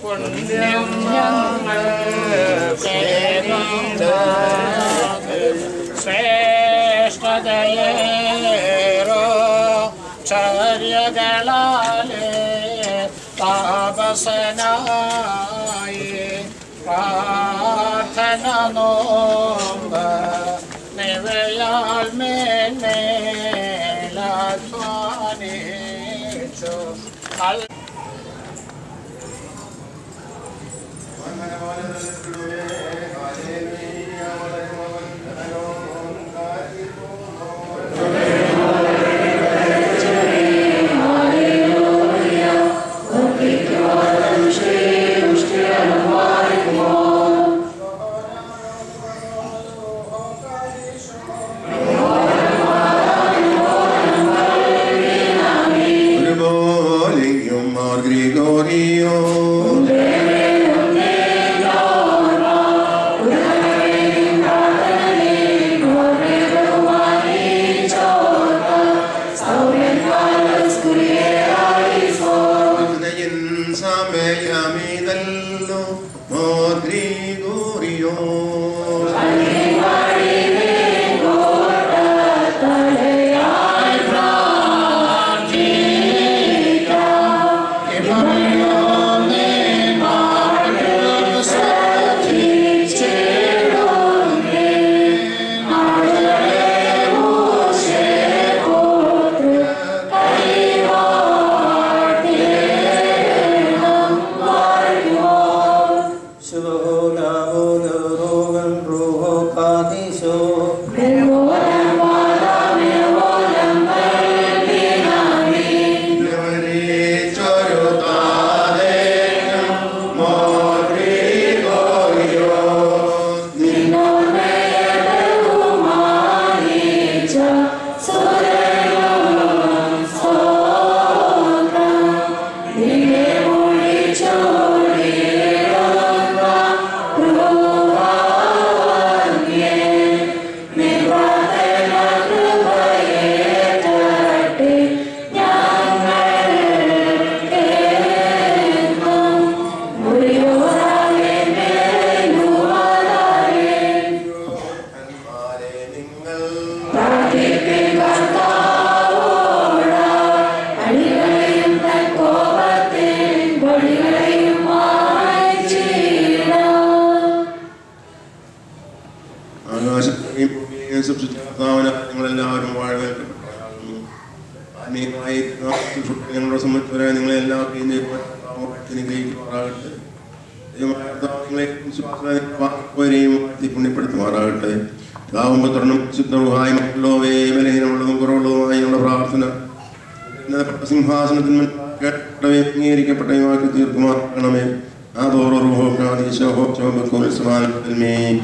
പുണ്യം ഞങ്ങൾ ശ്രേഷ്ഠതയേറോ ചര്യകളാലേ താപസനായി പ്രാർത്ഥന നോമ്പ് നിവയാൽ മേലാധ്വാനിച്ചു Oh. ആകാശഭൂമി ഭൂമിയെ സൃഷ്ടിച്ചാർത്താവിന് നിങ്ങളെല്ലാവരും വാഴവേറ്റം ആത്മീയമായി ഞങ്ങളുടെ സംബന്ധിച്ചവരെ നിങ്ങളെല്ലാവരെയും അനുഗ്രഹിക്കുമാറാകട്ടെ നിങ്ങളെ വിശ്വാസവരെയും വാഴ്ത്തി പുണ്യപ്പെടുത്തുമാറാകട്ടെ. ദാവുമ്പോൾ തുടർന്നും ശുദ്ധവുമായി മറ്റുള്ളവേ ബലഹീനമുള്ളതും കുറവുള്ളതുമായ ഞങ്ങളുടെ പ്രാർത്ഥന സിംഹാസനത്തിന് കേട്ടവേ അംഗീകരിക്കപ്പെട്ടവയുമാക്കി തീർക്കുമാറണമേ ആ തോറോ ഹോക്കാദീശോ ഹോക്ഷോ ബക്കോൽ സമാനത്തിൽ മേൻ